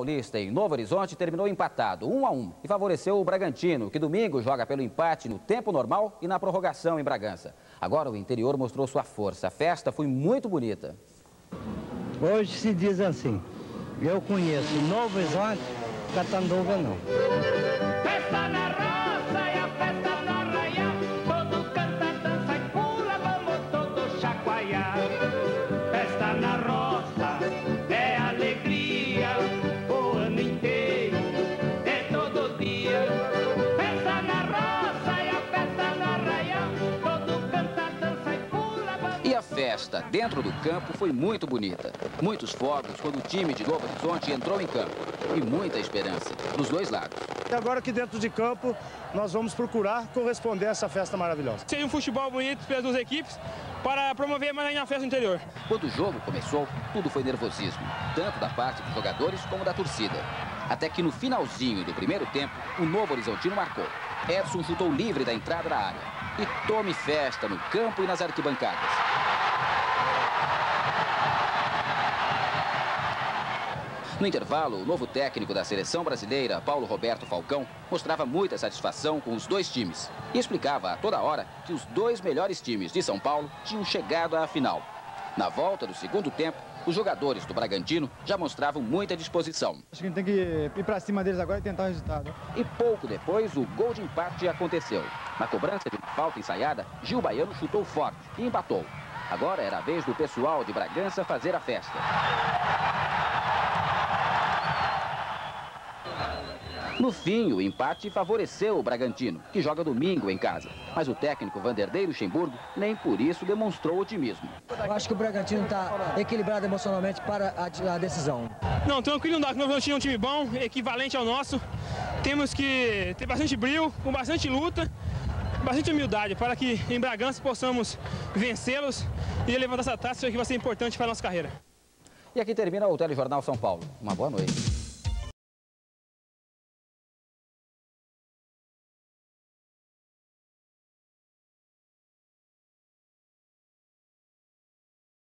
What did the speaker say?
Paulista em Novo Horizonte terminou empatado, 1 a 1, e favoreceu o Bragantino, que domingo joga pelo empate no tempo normal e na prorrogação em Bragança. Agora o interior mostrou sua força. A festa foi muito bonita. Hoje se diz assim, eu conheço Novo Horizonte, Catanduva não. Festa dentro do campo foi muito bonita. Muitos fogos quando o time de Novo Horizonte entrou em campo. E muita esperança dos dois lados. E agora aqui dentro de campo, nós vamos procurar corresponder a essa festa maravilhosa. Seria um futebol bonito pelas duas equipes para promover mais ainda a festa no interior. Quando o jogo começou, tudo foi nervosismo, tanto da parte dos jogadores como da torcida. Até que no finalzinho do primeiro tempo, o Novo Horizontino marcou. Edson chutou livre da entrada da área. E tome festa no campo e nas arquibancadas. No intervalo, o novo técnico da seleção brasileira, Paulo Roberto Falcão, mostrava muita satisfação com os dois times e explicava a toda hora que os dois melhores times de São Paulo tinham chegado à final. Na volta do segundo tempo, os jogadores do Bragantino já mostravam muita disposição. Acho que a gente tem que ir pra cima deles agora e tentar o resultado. E pouco depois, o gol de empate aconteceu. Na cobrança de uma falta ensaiada, Gil Baiano chutou forte e empatou. Agora era a vez do pessoal de Bragança fazer a festa. No fim, o empate favoreceu o Bragantino, que joga domingo em casa. Mas o técnico Vanderlei Luxemburgo nem por isso demonstrou otimismo. Eu acho que o Bragantino está equilibrado emocionalmente para a, a decisão. Não, tranquilo não dá, nosso time é um time bom, equivalente ao nosso. Temos que ter bastante brilho, com bastante luta, bastante humildade, para que em Bragança possamos vencê-los e levantar essa taça, que vai ser importante para a nossa carreira. E aqui termina o Telejornal São Paulo. Uma boa noite.